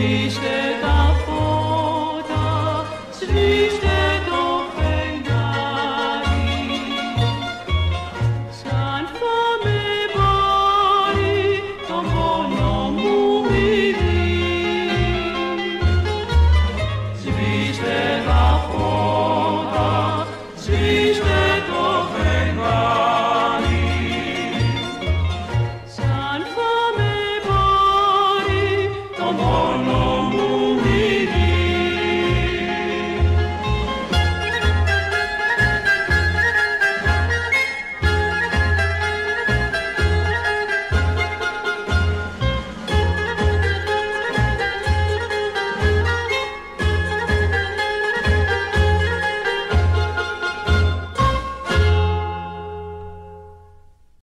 Christe